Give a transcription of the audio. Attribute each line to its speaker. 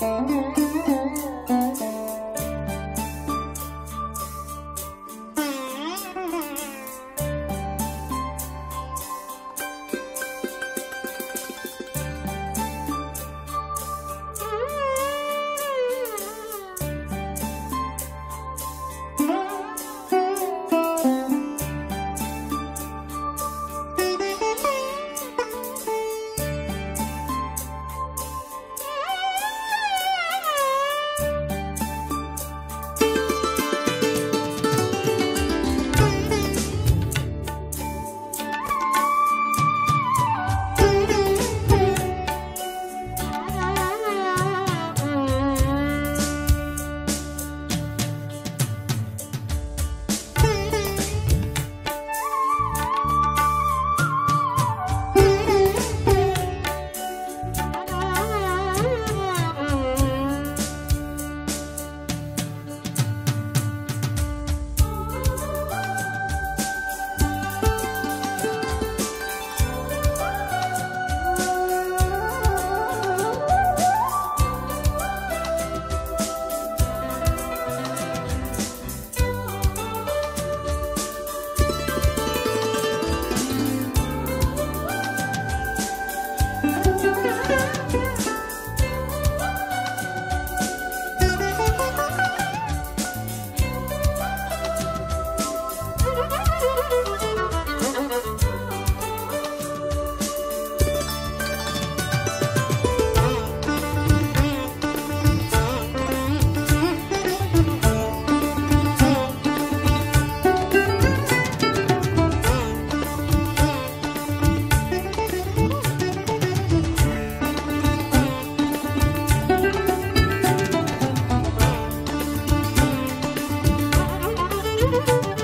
Speaker 1: 嗯嗯
Speaker 2: you